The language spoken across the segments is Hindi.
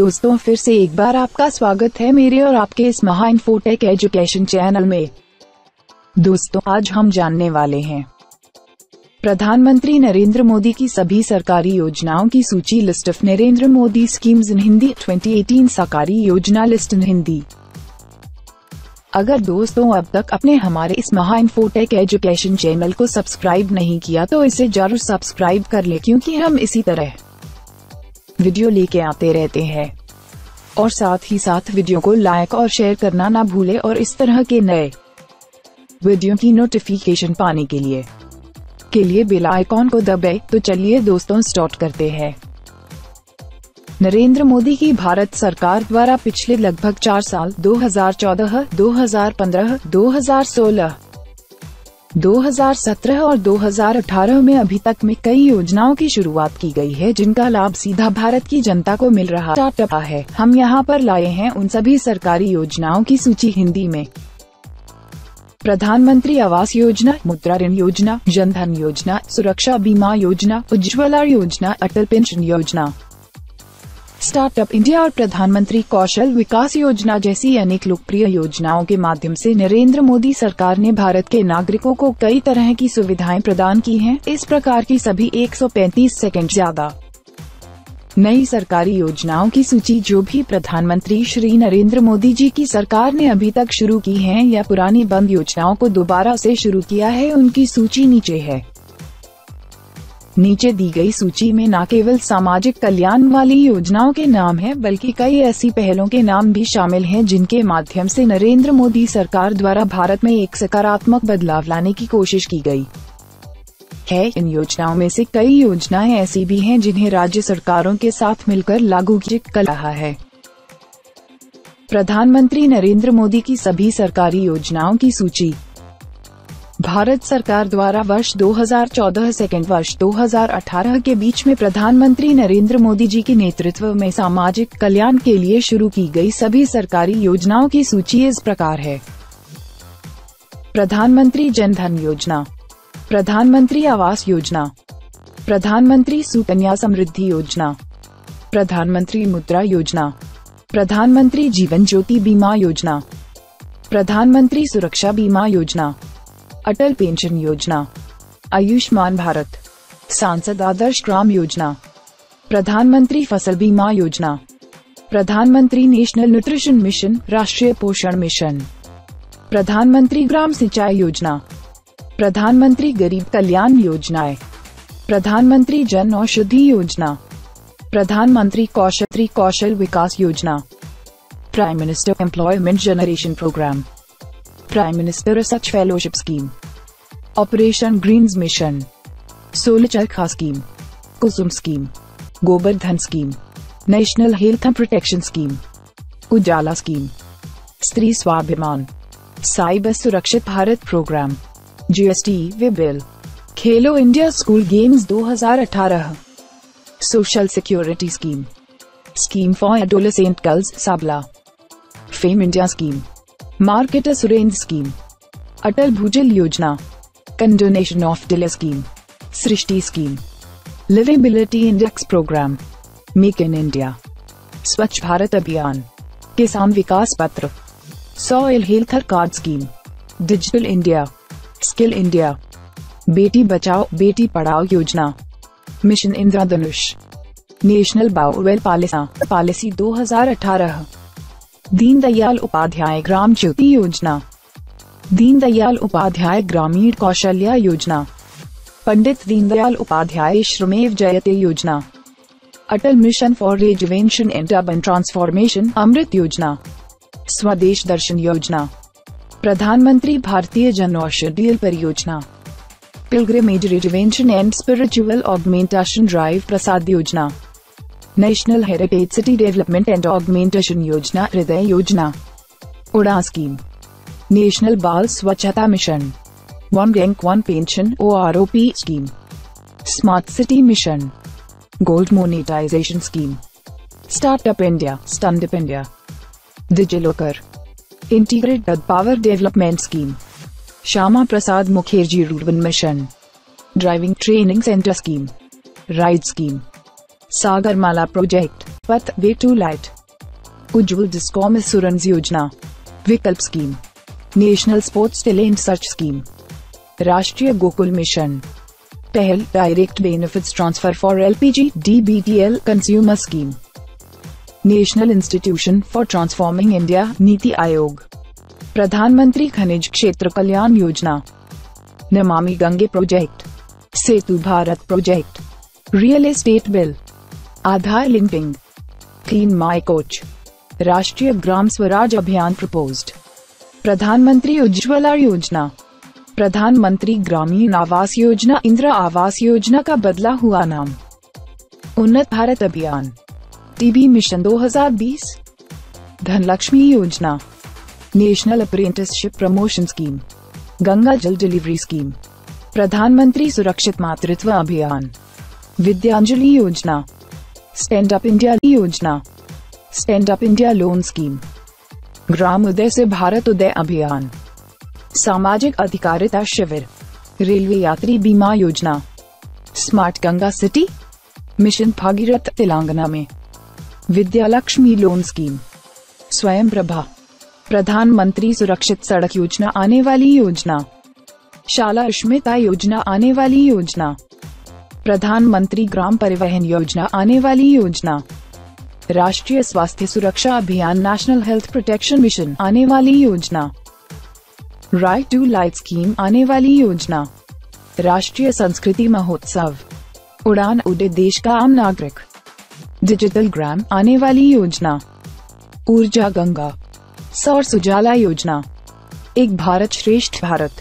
दोस्तों, फिर से एक बार आपका स्वागत है मेरे और आपके इस महा इन्फोटेक एजुकेशन चैनल में। दोस्तों, आज हम जानने वाले हैं। प्रधानमंत्री नरेंद्र मोदी की सभी सरकारी योजनाओं की सूची list of Narendra Modi schemes in Hindi 2018 सरकारी योजना लिस्ट इन हिंदी। अगर दोस्तों, अब तक अपने हमारे इस महा इन्फोटेक एजुकेशन चैनल को सब्सक्राइब नहीं किया तो इसे ज़रूर सब्सक्राइब कर ले, क्योंकि हम इसी तरह वीडियो लेके आते रहते हैं। और साथ ही साथ वीडियो को लाइक और शेयर करना ना भूले और इस तरह के नए वीडियो की नोटिफिकेशन पाने के लिए। के लिए बेल आइकॉन को दबाए तो चलिए दोस्तों स्टार्ट करते हैं। नरेंद्र मोदी की भारत सरकार द्वारा पिछले लगभग चार साल 2014, 2015, 2016, 2017 और 2018 में अभी तक में कई योजनाओं की शुरुआत की गई है, जिनका लाभ सीधा भारत की जनता को मिल रहा है। हम यहाँ पर लाए हैं उन सभी सरकारी योजनाओं की सूची हिंदी में। प्रधानमंत्री आवास योजना, मुद्रा ऋण योजना जनधन योजना, सुरक्षा बीमा योजना, उज्ज्वला योजना, अटल पेंशन योजना। स्टार्टअप इंडिया और प्रधानमंत्री कौशल विकास योजना जैसी अनेक लोकप्रिय योजनाओं के माध्यम से नरेंद्र मोदी सरकार ने भारत के नागरिकों को कई तरह की सुविधाएँ प्रदान की हैं। इस प्रकार की सभी 135 सेकंड ज़्यादा नई सरकारी योजनाओं की सूची जो भी प्रधानमंत्री श्री नरेंद्र मोदी जी की सरकार ने अभी तक शुरू की है या पुरानी बंद योजनाओं को दोबारा से शुरू किया है, उनकी सूची नीचे है नीचे दी गई सूची में न केवल सामाजिक कल्याण वाली योजनाओं के नाम हैं, बल्कि कई ऐसी पहलों के नाम भी शामिल हैं जिनके माध्यम से नरेंद्र मोदी सरकार द्वारा भारत में एक सकारात्मक बदलाव लाने की कोशिश की गई। है इन योजनाओं में से कई योजनाएँ ऐसी भी हैं जिन्हें राज्य सरकारों के साथ मिलकर लागू किया रहा है। प्रधानमंत्री नरेंद्र मोदी की सभी सरकारी योजनाओं की सूची। भारत सरकार द्वारा वर्ष 2014 सेकेंड वर्ष 2018 के बीच में प्रधानमंत्री नरेंद्र मोदी जी के नेतृत्व में सामाजिक कल्याण के लिए शुरू की गई सभी सरकारी योजनाओं की सूची इस प्रकार है। प्रधानमंत्री जन धन योजना, प्रधानमंत्री आवास योजना, प्रधानमंत्री सुकन्या समृद्धि योजना, प्रधानमंत्री मुद्रा योजना, प्रधानमंत्री जीवन ज्योति बीमा योजना, प्रधानमंत्री सुरक्षा बीमा योजना अटल पेंशन योजना, आयुष्मान भारत, सांसद आदर्श ग्राम योजना, प्रधानमंत्री फ़सल बीमा योजना, प्रधानमंत्री नेशनल न्यूट्रिशन मिशन, राष्ट्रीय पोषण मिशन, प्रधानमंत्री ग्राम सिंचाई योजना, प्रधानमंत्री गरीब कल्याण योजनाएँ प्रधानमंत्री जन औषधि योजना, प्रधानमंत्री कौशल कौशल विकास योजना prime minister employment generation programme prime minister research fellowship scheme operation greens mission solar charkha scheme, Kusum scheme Gobardhan scheme, national health and protection scheme, Ujala scheme, Stree Swabhiman, cyber Surakshit Bharat programme, GST way bill, Khelo India school games 2018 social security scheme scheme for adolescent girls, Sabla, FAME India scheme market Surendra scheme, Atal Bhujal योजना condonation of delay scheme Srishti scheme liveability index programme make in India Swachh Bharat Abhiyan Kisan Vikas Patra soil health card scheme digital India skill India बेटी बचाओ बेटी पढ़ाओ योजना mission Indradhanush national biofuel policy policy 2018 Deendayal Upadhyaya Gram Jyoti योजना दीनदयाल उपाध्याय ग्रामीण कौशल्या योजना। पंडित दीनदयाल उपाध्याय श्रमेव जयते योजना। Atal mission for rejuvenation and urban transformation Amrut योजना। स्वदेश दर्शन योजना। प्रधानमंत्री भारतीय जन औषधि परियोजना। Pilgrimage rejuvenation and spiritual augmentation drive Prasad योजना। National heritage city development and augmentation योजना, हृदय योजना। उड़ा स्कीम। नेशनल बाल स्वच्छता mission one rank one pension O R O P scheme smart city mission gold monetisation scheme startup India standup India DigiLocker integrated power development scheme Shyama Prasad Mukherjee rurban mission driving training centre scheme ride scheme Sagarmala project path way to light Ujjwal DISCOM योजना Vikalp scheme national sports talent search scheme, Rashtriya Gokul mission, PAHAL direct benefits transfer for LPG DBTL consumer scheme, national institution for transforming India NITI Aayog, प्रधानमंत्री खनिज क्षेत्र कल्याण योजना, Namami Gange project, Setu Bharat project, real estate bill, Aadhaar linking, clean my coach, राष्ट्रीय ग्राम स्वराज अभियान प्रपोज्ड। प्रधानमंत्री उज्ज्वला योजना। प्रधानमंत्री ग्रामीण आवास योजना, इंदिरा आवास योजना का बदला हुआ नाम। उन्नत भारत अभियान। टीबी मिशन 2020 धनलक्ष्मी योजना। National apprenticeship promotion scheme. Ganga जल डिलीवरी स्कीम। प्रधानमंत्री सुरक्षित मातृत्व अभियान। विद्यांजलि योजना। स्टैंड अप इंडिया योजना। Stand up India loan scheme. ग्राम उदय से भारत उदय अभियान। सामाजिक अधिकारिता शिविर, रेलवे यात्री बीमा योजना, smart Ganga city, mission Bhagiratha Telangana में। विद्या लक्ष्मी लोन स्कीम, स्वयं प्रभा, प्रधानमंत्री सुरक्षित सड़क योजना आने वाली योजना, शाला अस्मिता योजना आने वाली योजना, प्रधानमंत्री ग्राम परिवहन योजना आने वाली योजना। राष्ट्रीय स्वास्थ्य सुरक्षा अभियान नेशनल हेल्थ प्रोटेक्शन मिशन आने वाली योजना। राइट टू लाइट स्कीम आने वाली योजना। राष्ट्रीय संस्कृति महोत्सव। उड़ान उड़े देश का आम नागरिक। डिजिटल ग्राम आने वाली योजना। ऊर्जा गंगा। सौर सुजाला योजना। एक भारत श्रेष्ठ भारत।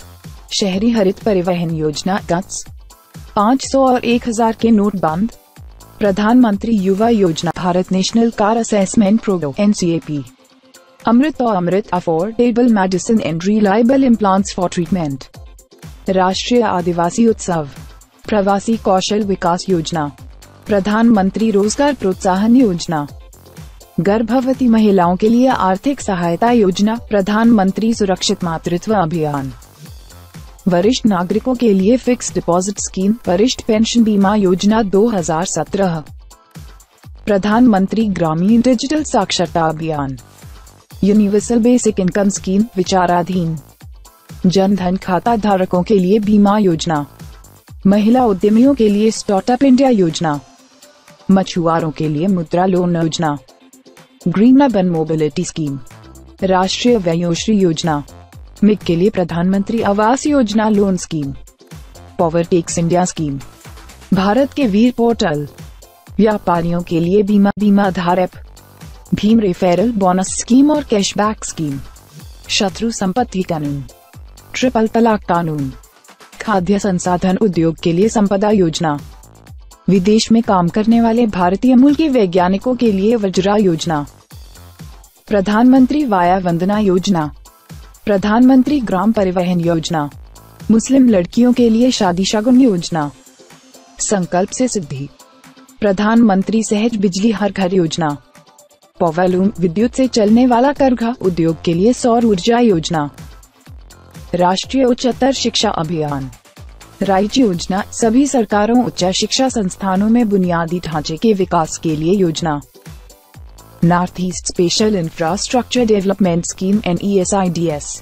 शहरी हरित परिवहन योजना गट्स 500 और 1000 के नोट बंद। प्रधानमंत्री युवा योजना, Bharat national car assessment programme N AMRIT और AMRIT affordable medicine and reliable implants for treatment राष्ट्रीय आदिवासी उत्सव। प्रवासी कौशल विकास योजना। प्रधानमंत्री रोज़गार प्रोत्साहन योजना। गर्भवती महिलाओं के लिए आर्थिक सहायता योजना, प्रधानमंत्री सुरक्षित मातृत्व अभियान। वरिष्ठ नागरिकों के लिए फिक्स डिपॉजिट स्कीम, वरिष्ठ पेंशन बीमा योजना 2017 प्रधानमंत्री ग्रामीण डिजिटल साक्षरता अभियान। यूनिवर्सल बेसिक इनकम स्कीम, विचाराधीन। जन धन खाता धारकों के लिए बीमा योजना। महिला उद्यमियों के लिए स्टार्टअप इंडिया योजना। मछुआरों के लिए मुद्रा लोन योजना। Green urban mobility scheme. राष्ट्रीय व्ययोश्री योजना मिक के लिए प्रधानमंत्री आवास योजना loan scheme power tex India scheme, Bharat के वीर पोर्टल, व्यापारियों के लिए बीमा बीमा आधार ऐप, भीम रेफेरल बोनस स्कीम और कैशबैक स्कीम शत्रु संपत्ति कानून ट्रिपल तलाक कानून, खाद्य संसाधन उद्योग के लिए संपदा योजना, विदेश में काम करने वाले भारतीय मूल के वैज्ञानिकों के लिए वज्रा योजना, प्रधानमंत्री वाया वंदना योजना प्रधानमंत्री ग्राम परिवहन योजना, मुस्लिम लड़कियों के लिए शादी शगुन योजना, संकल्प से सिद्धि, प्रधानमंत्री सहज बिजली हर घर योजना पॉवलूम विद्युत से चलने वाला करघा उद्योग के लिए सौर ऊर्जा योजना, राष्ट्रीय उच्चतर शिक्षा अभियान, राइट योजना, सभी सरकारों उच्च शिक्षा संस्थानों में बुनियादी ढांचे के विकास के लिए योजना। North east special infrastructure development scheme N E S I D S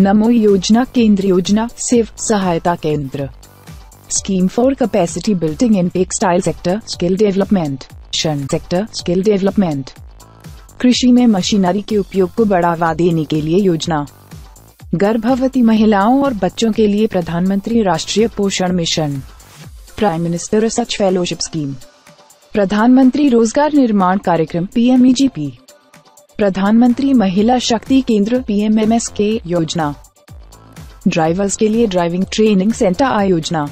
Namo योजना केंद्र योजना सिव सहायता केंद्र scheme for capacity building in textile sector skill development शन सेक्टर स्किल डेवलपमेंट कृषि में मशीनरी के उपयोग को बढ़ावा देने के लिए योजना गर्भवती महिलाओं और बच्चों के लिए प्रधानमंत्री राष्ट्रीय पोषण मिशन प्राइम मिनिस्टर सच फेलोशिप स्कीम प्रधानमंत्री रोज़गार निर्माण कार्यक्रम पीएमईजीपी। प्रधानमंत्री महिला शक्ति केंद्र पीएमएमएस के योजना। ड्राइवर्स के लिए ड्राइविंग ट्रेनिंग सेंटर आयोजना।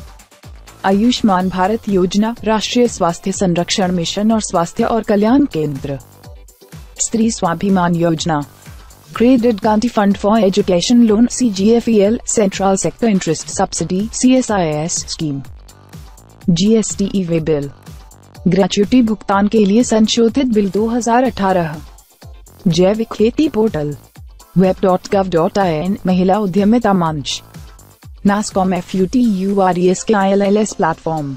आयुष्मान भारत योजना, राष्ट्रीय स्वास्थ्य संरक्षण मिशन और स्वास्थ्य और कल्याण केंद्र। स्त्री स्वाभिमान योजना। Credit Gandhi fund for education loan Credit Guarantee Fund for Education Loan CGFEL Central Sector Interest Subsidy CSIS Scheme GST e way bill gratuity भुगतान के लिए संशोधित बिल 2018 जैविक खेती पोर्टल। web.gov.in महिला उद्यमिता मंच। NASSCOM F U T U R S के I L L S platform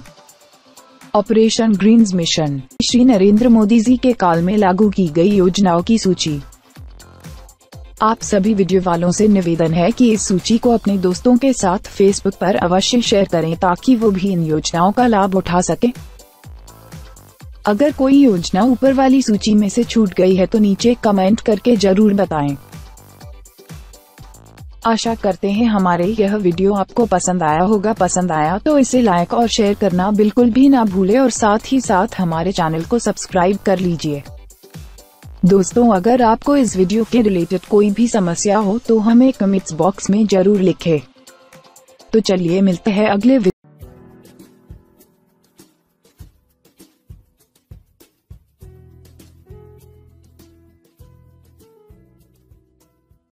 operation greens mission Shri Narendra Modi ji के काल में लागू की गई योजनाओं की सूची। आप सभी वीडियो वालों से निवेदन है कि इस सूची को अपने दोस्तों के साथ फेसबुक पर अवश्य शेयर करें ताकि वो भी इन योजनाओं का लाभ उठा सके। अगर कोई योजना ऊपर वाली सूची में से छूट गई है तो नीचे कमेंट करके ज़रूर बताएँ। आशा करते हैं हमारे यह वीडियो आपको पसंद आया होगा पसंद आया तो इसे लाइक और शेयर करना बिल्कुल भी ना भूले और साथ ही साथ हमारे चैनल को सब्सक्राइब कर लीजिए दोस्तों, अगर आपको इस वीडियो के रिलेटेड कोई भी समस्या हो तो हमें कमेंट्स बॉक्स में ज़रूर लिखें। तो चलिए मिलते हैं अगले